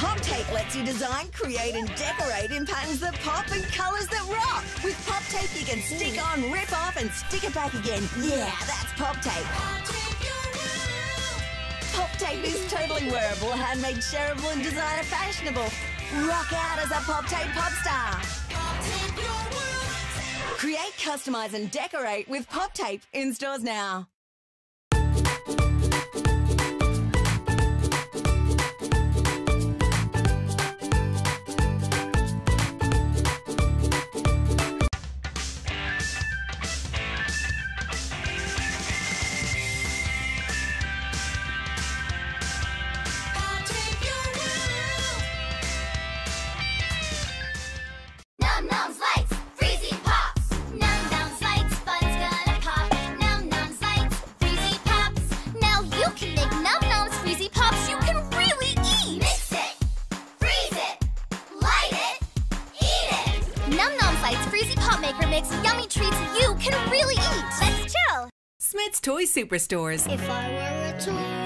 Pop Tape lets you design, create, and decorate in patterns that pop and colours that rock. With Pop Tape, you can stick on, rip off, and stick it back again. Yeah, that's Pop Tape. Pop Tape is totally wearable, handmade, shareable, and designer fashionable. Rock out as a Pop Tape pop star. Create, customize, and decorate with Pop Tape in stores now. Num Noms Lights Freezy Pop Maker makes yummy treats you can really eat. Let's chill. Smyths Toy Superstores. If I were a toy.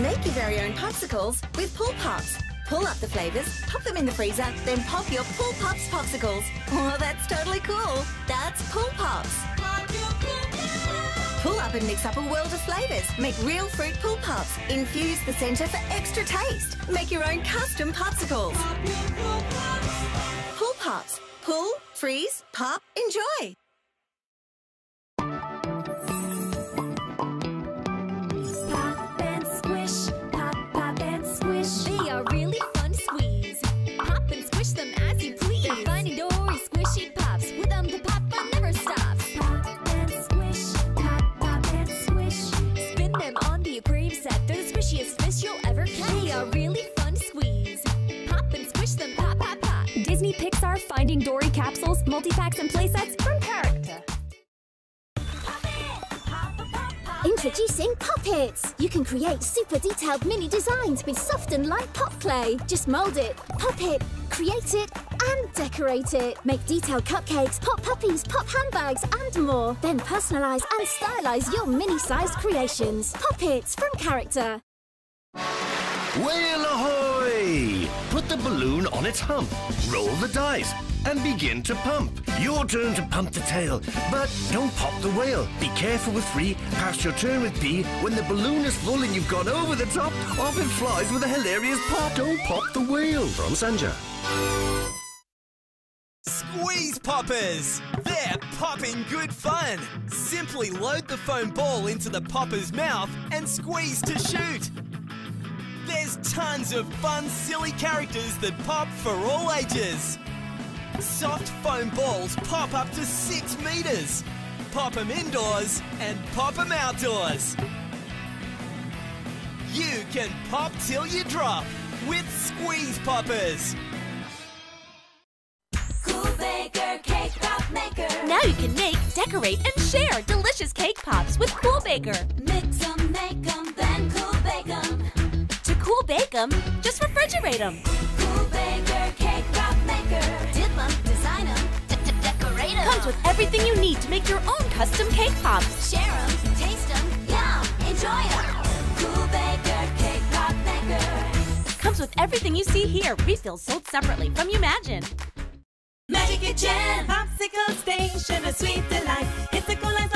Make your very own popsicles with Pull Pops. Pull up the flavours, pop them in the freezer, then pop your Pull Pops popsicles. Oh, that's totally cool. That's Pull Pops. Pull up and mix up a world of flavours. Make real fruit Pull Pops. Infuse the centre for extra taste. Make your own custom popsicles. Pull Pops. Pull, freeze, pop, enjoy. Finding Dory capsules, multi-packs and playsets from character. Introducing Puppets! You can create super detailed mini designs with soft and light pop clay. Just mold it, pop it, create it, and decorate it. Make detailed cupcakes, pop puppies, pop handbags, and more. Then personalize and stylize your mini-sized creations. Puppets from character. Whale ahoy! Put the balloon on its hump, roll the dice, and begin to pump. Your turn to pump the tail, but don't pop the whale. Be careful with three, pass your turn with B. When the balloon is full and you've gone over the top, off it flies with a hilarious pop. Don't pop the whale. From Sanja. Squeeze Poppers! They're popping good fun! Simply load the foam ball into the popper's mouth and squeeze to shoot! There's tons of fun, silly characters that pop for all ages! Soft foam balls pop up to 6 meters! Pop 'em indoors and pop 'em outdoors! You can pop till you drop with Squeeze Poppers! Cool Baker Cake Pop Maker. Now you can make, decorate, and share delicious cake pops with Cool Baker. Mix 'em, make 'em, then cool bake 'em. To cool bake 'em, just refrigerate 'em. Cool Baker Cake Pop Maker. Dip 'em, design 'em, de- de- decorate 'em. Comes with everything you need to make your own custom cake pops. Share 'em, taste 'em, yum, enjoy 'em. Cool Baker Cake Pop Maker. Comes with everything you see here. Refills sold separately from Imagine. Magic Kitchen, popsicle station, a sweet delight. It's a cool and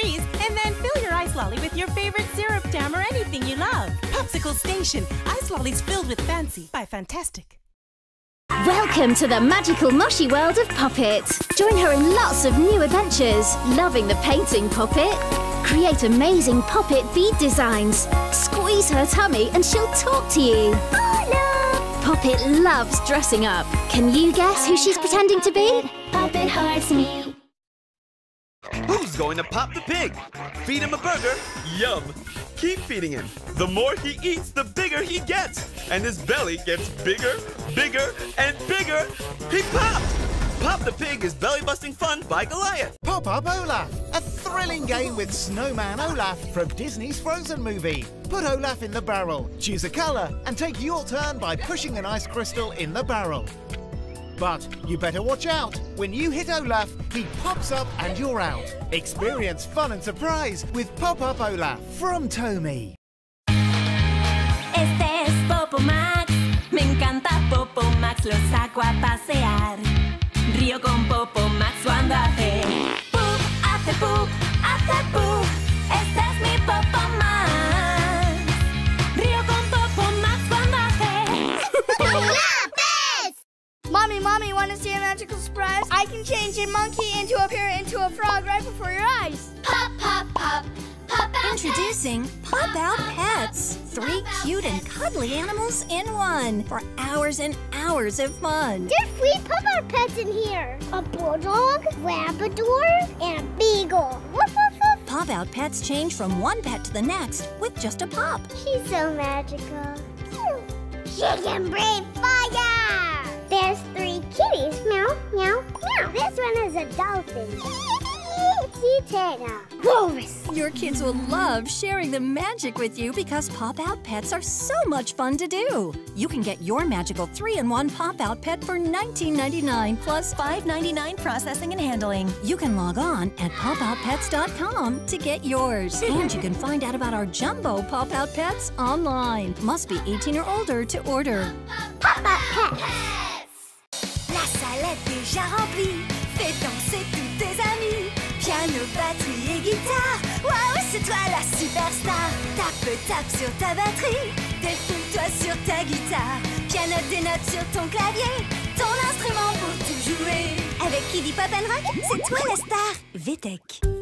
freeze, and then fill your ice lolly with your favorite syrup, jam, or anything you love. Popsicle Station, ice lollies filled with fancy by Fantastic. Welcome to the magical mushy world of Poppet. Join her in lots of new adventures. Loving the painting Poppet? Create amazing Poppet bead designs. Squeeze her tummy and she'll talk to you. Oh no! Poppet loves dressing up. Can you guess who she's pretending to be? Poppet hearts me. Going to pop the pig? Feed him a burger? Yum! Keep feeding him. The more he eats, the bigger he gets. And his belly gets bigger, bigger, and bigger. He popped! Pop the Pig is belly busting fun by Goliath. Pop Up Olaf, a thrilling game with Snowman Olaf from Disney's Frozen movie. Put Olaf in the barrel, choose a colour, and take your turn by pushing an ice crystal in the barrel. But you better watch out. When you hit Olaf, he pops up and you're out. Experience fun and surprise with Pop Up Olaf from Tomy. Este es Popo Max. Me encanta Popo Max, lo saco a pasear. Río con Popo Max cuando hace pup, hace pup, hace pup. Frog right before your eyes. Pop, pop, pop. Pop out Introducing Pop Out Pets. Three cute and cuddly animals in one for hours and hours of fun. There's three pop-out pets in here. A bulldog, Labrador, and a beagle. Woof, woof, woof. Pop Out Pets change from one pet to the next with just a pop. She's so magical. She can breathe fire. There's three kitties. Meow, meow, meow. This one is a dolphin. Walrus. Your kids will love sharing the magic with you because Pop Out Pets are so much fun to do. You can get your magical 3-in-1 Pop Out Pet for $19.99 plus $5.99 processing and handling. You can log on at popoutpets.com to get yours. And you can find out about our jumbo Pop Out Pets online. Must be 18 or older to order. Pop-out pets. Est déjà remplie. Fais danser tous tes amis. Piano, batterie et guitare. Waouh, c'est toi la superstar. Tape, tape sur ta batterie. Défoule-toi sur ta guitare. Pianote des notes sur ton clavier. Ton instrument pour tout jouer. Avec qui dit pop and rock, c'est toi la star. VTech.